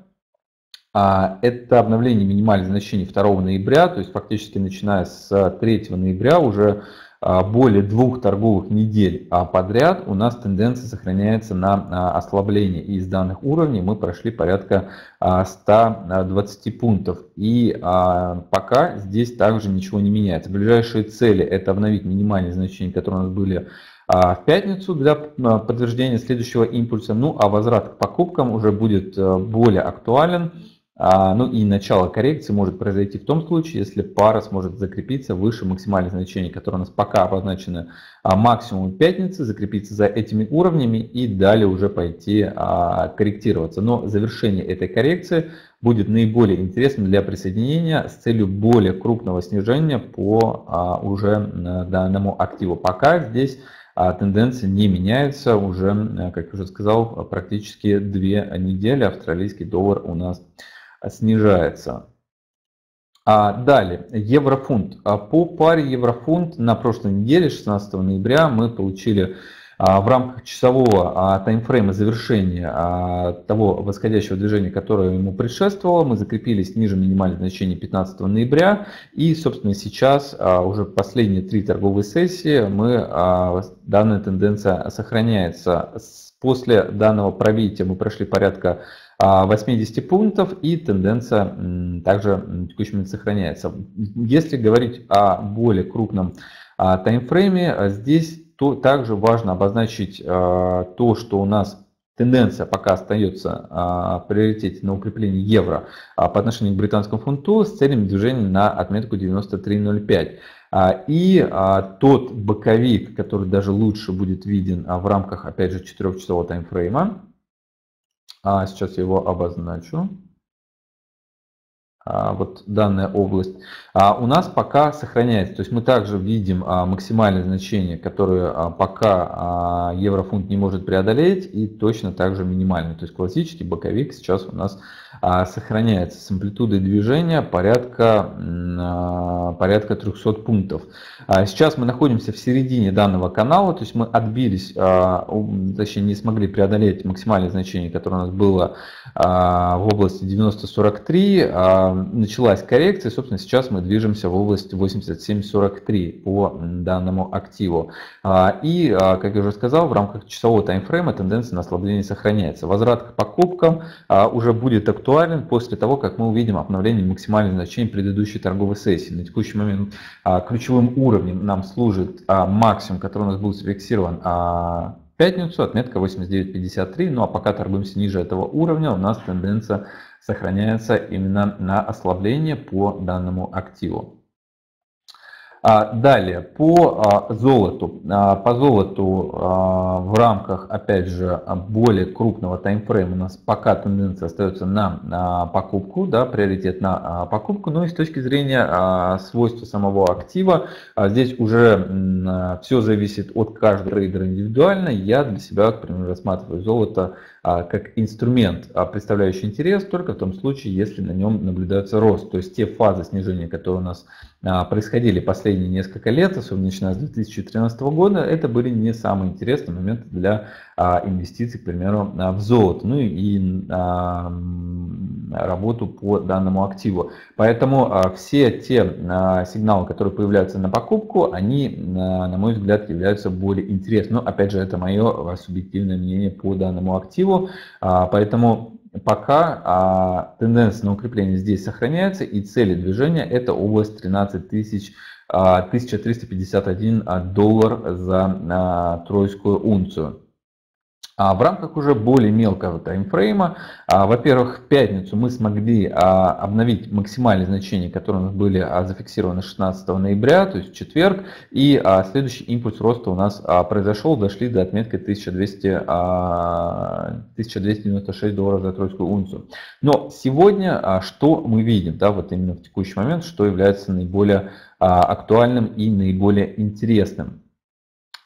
это обновление минимальных значений 2 ноября, то есть фактически начиная с 3 ноября уже более двух торговых недель подряд у нас тенденция сохраняется на ослабление. И из данных уровней мы прошли порядка 120 пунктов. И пока здесь также ничего не меняется. Ближайшие цели это обновить минимальные значения, которые у нас были в пятницу для подтверждения следующего импульса. Ну а возврат к покупкам уже будет э, более актуален а, ну и начало коррекции может произойти в том случае, если пара сможет закрепиться выше максимальных значений, которые у нас пока обозначены а, максимум пятницы, закрепиться за этими уровнями и далее уже пойти а, корректироваться. Но завершение этой коррекции будет наиболее интересным для присоединения с целью более крупного снижения по уже данному активу. Пока здесь тенденция не меняется уже, как я уже сказал, практически две недели австралийский доллар у нас снижается. А далее, еврофунт. А по паре еврофунт на прошлой неделе, 16 ноября, мы получили а, в рамках часового а, таймфрейма завершения того восходящего движения, которое ему предшествовало, мы закрепились ниже минимальных значений 15 ноября. И, собственно, сейчас уже последние три торговые сессии мы, данная тенденция сохраняется. После данного пробития мы прошли порядка 80 пунктов и тенденция также момент сохраняется. Если говорить о более крупном а, таймфрейме, а, здесь то также важно обозначить а, то, что у нас тенденция пока остается в приоритете на укрепление евро по отношению к британскому фунту с целями движения на отметку 93.05. И тот боковик, который даже лучше будет виден в рамках, опять же, 4-часового таймфрейма, а сейчас его обозначу. А, вот данная область, а у нас пока сохраняется. То есть мы также видим а, максимальные значения, которые пока еврофунт не может преодолеть, и точно также минимальные. То есть классический боковик сейчас у нас сохраняется с амплитудой движения порядка, порядка 300 пунктов. Сейчас мы находимся в середине данного канала, то есть мы отбились, точнее не смогли преодолеть максимальное значение, которое у нас было в области 90-43 началась коррекция, собственно, сейчас мы движемся в область 87.43 по данному активу. А, и, а, как я уже сказал, в рамках часового таймфрейма тенденция на ослабление сохраняется. Возврат к покупкам а, уже будет актуален после того, как мы увидим обновление максимальных значений предыдущей торговой сессии. На текущий момент ключевым уровнем нам служит максимум, который у нас был зафиксирован пятницу, отметка 89.53, ну а пока торгуемся ниже этого уровня, у нас тенденция сохраняется именно на ослабление по данному активу. А, далее, по а, золоту. А, по золоту в рамках, опять же, более крупного таймфрейма у нас пока тенденция остается на покупку, да, приоритет на покупку. Но и с точки зрения свойства самого актива, здесь уже все зависит от каждого трейдера индивидуально. Я для себя, к примеру, рассматриваю золото как инструмент, представляющий интерес только в том случае, если на нем наблюдается рост. То есть те фазы снижения, которые у нас происходили последние несколько лет, особенно начиная с 2013 года, это были не самые интересные моменты для инвестиций, к примеру, в золото, ну и работу по данному активу. Поэтому все те сигналы, которые появляются на покупку, они, на мой взгляд, являются более интересными. Но, опять же, это мое субъективное мнение по данному активу. Поэтому пока а, тенденция на укрепление здесь сохраняется и цели движения это область 13 тысяч 1351 а, доллар за а, тройскую унцию. А в рамках уже более мелкого таймфрейма, а, во-первых, в пятницу мы смогли а, обновить максимальные значения, которые у нас были зафиксированы 16 ноября, то есть в четверг, и следующий импульс роста у нас произошел, дошли до отметки 1200, 1296 долларов за тройскую унцию. Но сегодня что мы видим, да, вот именно в текущий момент, что является наиболее актуальным и наиболее интересным?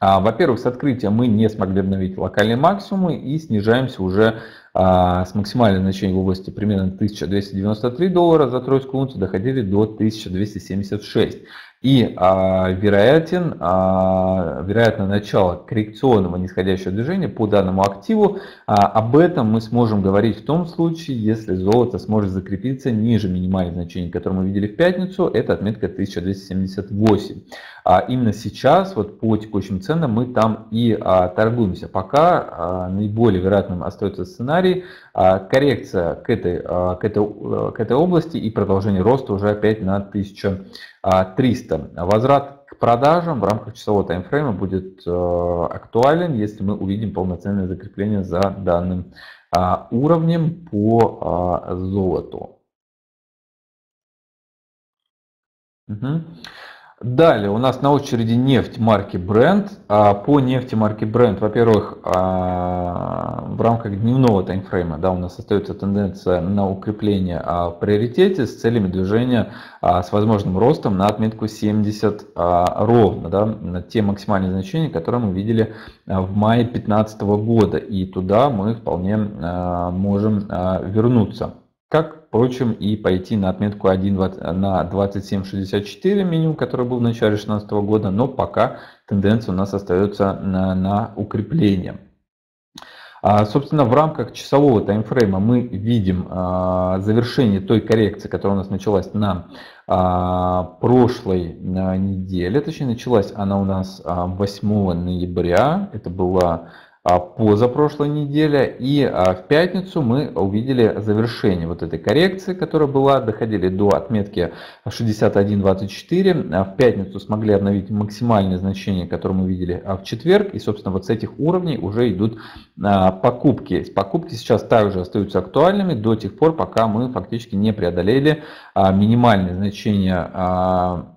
А, во-первых, с открытия мы не смогли обновить локальные максимумы и снижаемся уже а, с максимальным значением в области примерно 1293 доллара за тройскую унцию доходили до 1276 и а, вероятен, а, вероятно начало коррекционного нисходящего движения по данному активу. А, об этом мы сможем говорить в том случае, если золото сможет закрепиться ниже минимальных значений, которые мы видели в пятницу, это отметка 1278. А именно сейчас, вот по текущим ценам, мы там и а, торгуемся. Пока а, наиболее вероятным остается сценарий а, коррекция к этой, а, к, этой, к этой области и продолжение роста уже опять на 1000. 300. Возврат к продажам в рамках часового таймфрейма будет э, актуален, если мы увидим полноценное закрепление за данным а, уровнем по золоту. Угу. Далее у нас на очереди нефть марки Brent. А, по нефти марки Brent, во-первых, а, в рамках дневного таймфрейма да, у нас остается тенденция на укрепление а, в приоритете с целями движения с возможным ростом на отметку 70 ровно, да, на те максимальные значения, которые мы видели в мае 2015 года. И туда мы вполне можем вернуться. Как, впрочем, и пойти на отметку 1 на 27.64 меню, который был в начале 2016 года, но пока тенденция у нас остается на, на укрепление. А, собственно, в рамках часового таймфрейма мы видим а, завершение той коррекции, которая у нас началась на а, прошлой неделе, точнее началась она у нас 8 ноября, это была а, позапрошлой неделе. И а, в пятницу мы увидели завершение вот этой коррекции, которая была, доходили до отметки 61.24. А, в пятницу смогли обновить максимальные значения, которые мы видели в четверг. И, собственно, вот с этих уровней уже идут покупки. Покупки сейчас также остаются актуальными до тех пор, пока мы фактически не преодолели минимальные значения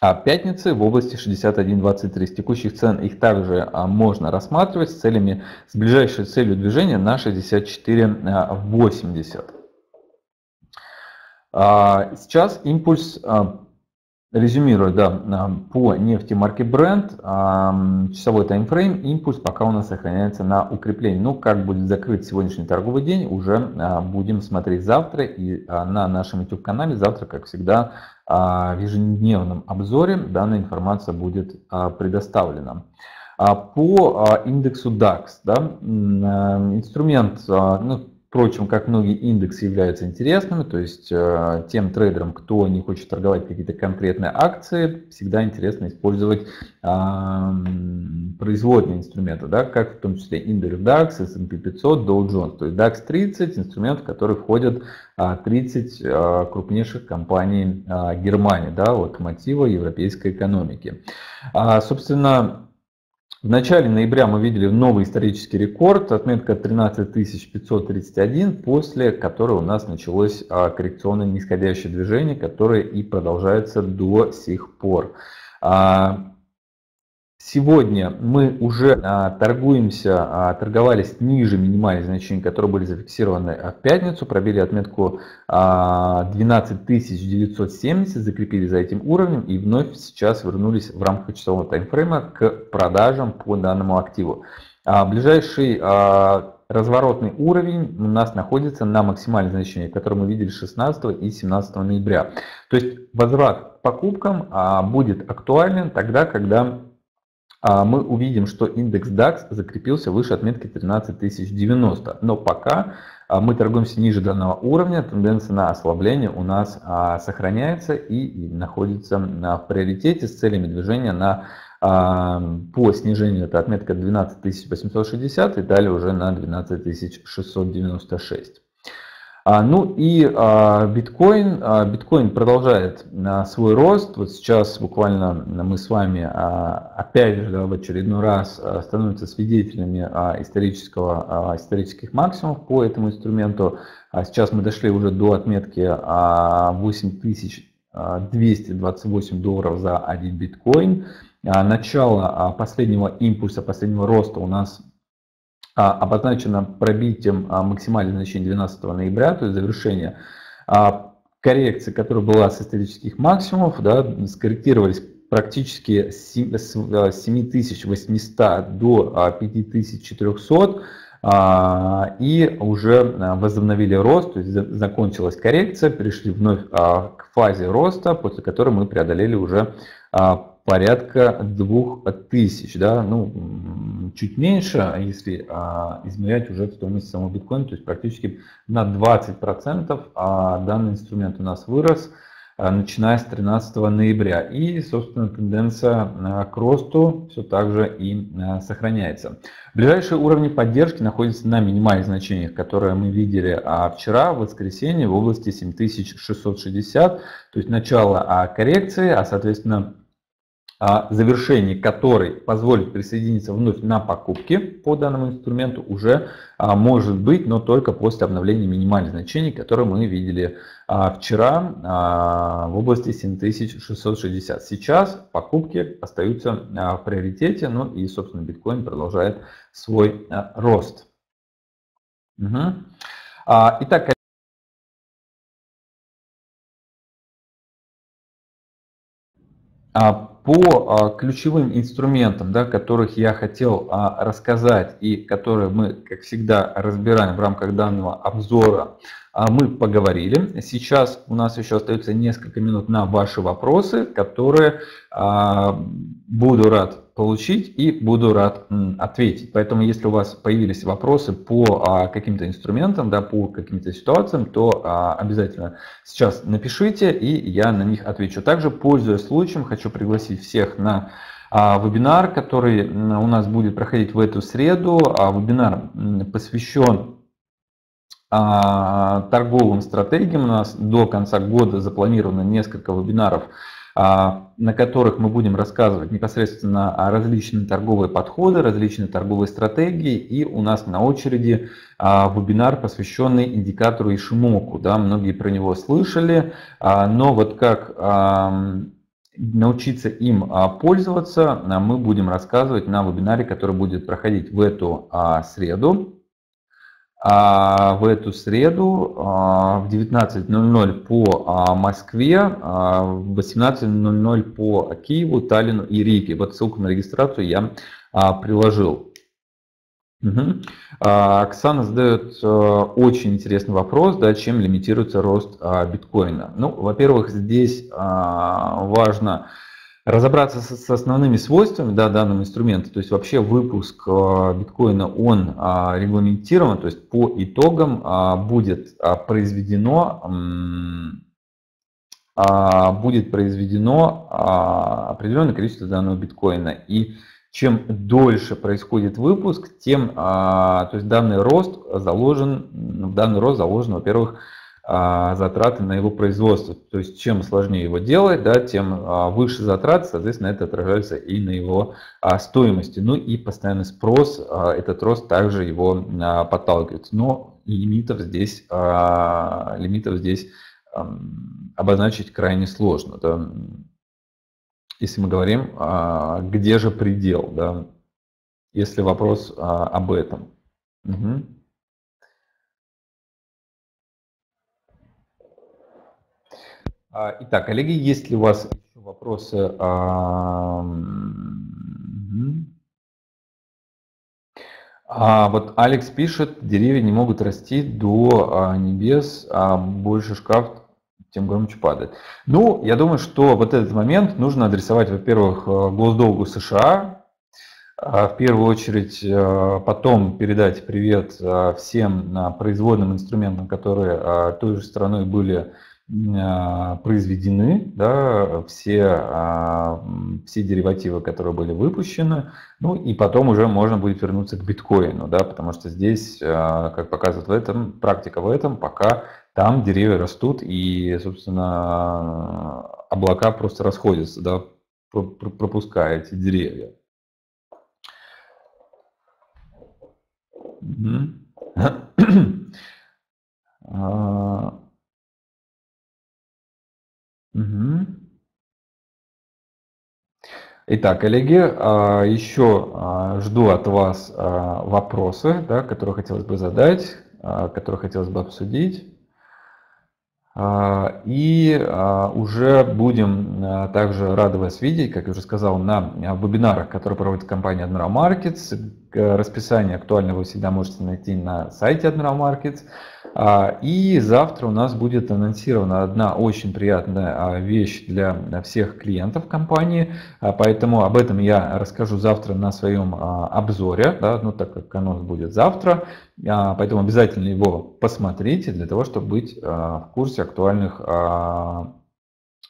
а пятницы в области 61.23 с текущих цен их также а, можно рассматривать с целями, с ближайшей целью движения на 64.80. А, сейчас импульс Резюмируя, да, по нефти марки Brent, часовой таймфрейм, импульс пока у нас сохраняется на укреплении. Но как будет закрыт сегодняшний торговый день, уже будем смотреть завтра. И на нашем YouTube-канале завтра, как всегда, в ежедневном обзоре данная информация будет предоставлена. По индексу DAX, да, инструмент, ну, Впрочем, как многие индексы являются интересными, то есть э, тем трейдерам, кто не хочет торговать какие-то конкретные акции, всегда интересно использовать э, производные инструменты, да, как в том числе индекс DAX, S&P 500, Dow Jones. То есть DAX 30 инструмент, в который входят э, 30 э, крупнейших компаний э, Германии, да, локомотива европейской экономики. А, собственно, в начале ноября мы видели новый исторический рекорд, отметка 13531, после которой у нас началось а, коррекционное нисходящее движение, которое и продолжается до сих пор. А, Сегодня мы уже а, торгуемся, а, торговались ниже минимальных значений, которые были зафиксированы в пятницу, пробили отметку а, 12970, закрепили за этим уровнем и вновь сейчас вернулись в рамках часового таймфрейма к продажам по данному активу. А, ближайший а, разворотный уровень у нас находится на максимальном значении, которое мы видели 16 и 17 ноября. То есть возврат к покупкам а, будет актуален тогда, когда а, мы увидим, что индекс DAX закрепился выше отметки 13090. Но пока а, мы торгуемся ниже данного уровня, тенденция на ослабление у нас а, сохраняется и находится в приоритете с целями движения на по снижению это отметка 12860 и далее уже на 12696. А, ну и а, биткоин, а, биткоин продолжает свой рост. Вот сейчас буквально мы с вами опять же в очередной раз становимся свидетелями исторического, исторических максимумов по этому инструменту. Сейчас мы дошли уже до отметки 8228 долларов за один биткоин. Начало последнего импульса, последнего роста у нас обозначено пробитием а, максимальных значений 12 ноября, то есть завершение а, коррекции, которая была с исторических максимумов, да, скорректировались практически с 7800 до 5400 и уже возобновили рост, то есть закончилась коррекция, перешли вновь к фазе роста, после которой мы преодолели уже порядка 2000, да, ну, чуть меньше, а если а, измерять уже стоимость самого биткоина, то есть практически на 20% а данный инструмент у нас вырос, а, начиная с 13 ноября. И, собственно, тенденция а, к росту все так же и а, сохраняется. Ближайшие уровни поддержки находятся на минимальных значениях, которые мы видели вчера, в воскресенье, в области 7660, то есть начало коррекции, а, соответственно, завершение которой позволит присоединиться вновь на покупки по данному инструменту уже а, может быть, но только после обновления минимальных значений, которые мы видели а, вчера а, в области 7660. Сейчас покупки остаются в приоритете, ну и, собственно, биткоин продолжает свой рост. Угу. Итак, по а, ключевым инструментам, да, которых я хотел а, рассказать и которые мы, как всегда, разбираем в рамках данного обзора, мы поговорили. Сейчас у нас еще остается несколько минут на ваши вопросы, которые буду рад получить и буду рад ответить. Поэтому, если у вас появились вопросы по а, каким-то инструментам, да, по каким-то ситуациям, то а, обязательно сейчас напишите, и я на них отвечу. Также, пользуясь случаем, хочу пригласить всех на а, вебинар, который у нас будет проходить в эту среду. Вебинар посвящен торговым стратегиям. У нас до конца года запланировано несколько вебинаров а, на которых мы будем рассказывать непосредственно о различные торговые подходы, различные торговые стратегии. И у нас на очереди а, вебинар, посвященный индикатору Ишимоку. Да, многие про него слышали, а, но вот как научиться им пользоваться, мы будем рассказывать на вебинаре, который будет проходить в эту среду. А, в эту среду а, в 19.00 по а, Москве, в 18.00 по Киеву, Таллину и Риге. Вот ссылку на регистрацию я приложил. Угу. Оксана задает очень интересный вопрос, да, чем лимитируется рост биткоина. Ну, во-первых, здесь важно разобраться с, основными свойствами да, данного инструмента, то есть вообще выпуск э, биткоина, он а, регламентирован, то есть по итогам а, будет а, произведено будет произведено определенное количество данного биткоина. И чем дольше происходит выпуск, тем то есть данный рост заложен, в данный рост заложен, во-первых, затраты на его производство. То есть чем сложнее его делать, да, тем а, выше затраты, соответственно, это отражается и на его а, стоимости. Ну и постоянный спрос, этот рост также его подталкивает. Но лимитов здесь, лимитов здесь обозначить крайне сложно. Да. Если мы говорим, где же предел, да, если вопрос об этом. Угу. А, итак, коллеги, есть ли у вас еще вопросы? А, а, вот Алекс пишет, деревья не могут расти до а, небес, а больше шкаф, тем громче падает. Ну, я думаю, что вот этот момент нужно адресовать, во-первых, э, госдолгу США, в первую очередь, э, потом передать привет э, всем производным инструментам, которые той же страной были а, произведены, да, все, а, все деривативы, которые были выпущены, ну и потом уже можно будет вернуться к биткоину, да, потому что здесь, а, как показывает в этом, практика в этом, пока там деревья растут и, собственно, облака просто расходятся, да, пропуская эти деревья. Итак, коллеги, еще жду от вас вопросы, да, которые хотелось бы задать, которые хотелось бы обсудить. А, и а, уже будем а, также рады вас видеть, как я уже сказал, на вебинарах, которые проводит компания Admiral Markets. Расписание актуальное вы всегда можете найти на сайте Admiral Markets. А, и завтра у нас будет анонсирована одна очень приятная а, вещь для всех клиентов компании, а, поэтому об этом я расскажу завтра на своем обзоре, да, ну, так как анонс будет завтра, поэтому обязательно его посмотрите для того, чтобы быть в курсе актуальных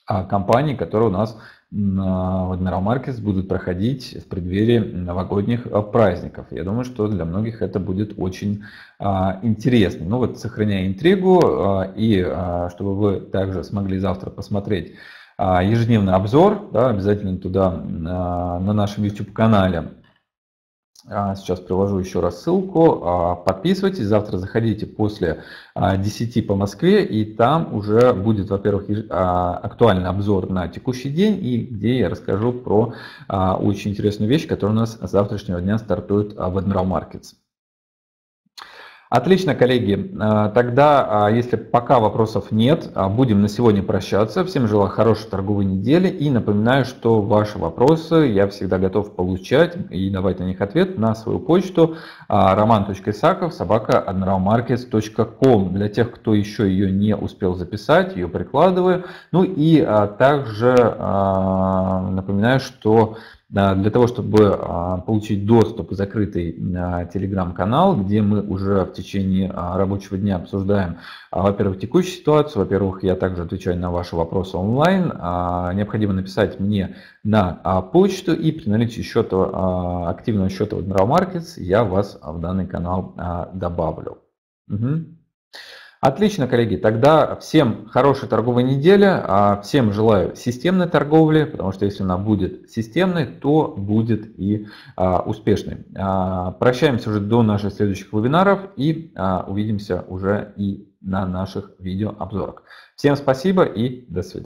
компаний, которые у нас в Admiral Markets будут проходить в преддверии новогодних а, праздников. Я думаю, что для многих это будет очень а, интересно. Ну вот, сохраняя интригу а, и а, чтобы вы также смогли завтра посмотреть а, ежедневный обзор, да, обязательно туда а, на нашем YouTube-канале а, сейчас приложу еще раз ссылку. А, подписывайтесь. Завтра заходите после 10 а, по Москве. И там уже будет, во-первых, актуальный обзор на текущий день. И где я расскажу про очень интересную вещь, которая у нас с завтрашнего дня стартует в Admiral Markets. Отлично, коллеги. А, тогда, а, если пока вопросов нет, а, будем на сегодня прощаться. Всем желаю хорошей торговой недели и напоминаю, что ваши вопросы я всегда готов получать и давать на них ответ на свою почту roman.isakov собака Для тех, кто еще ее не успел записать, ее прикладываю. Ну и также напоминаю, что для того, чтобы а, получить доступ в закрытый телеграм-канал, где мы уже в течение а, рабочего дня обсуждаем, а, во-первых, текущую ситуацию, во-первых, я также отвечаю на ваши вопросы онлайн, необходимо написать мне на почту и при наличии счета, активного счета в Markets я вас в данный канал добавлю. Угу. Отлично, коллеги. Тогда всем хорошей торговой недели. А всем желаю системной торговли, потому что если она будет системной, то будет и а, успешной. А, прощаемся уже до наших следующих вебинаров и увидимся уже и на наших видеообзорах. Всем спасибо и до свидания.